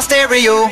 stereo.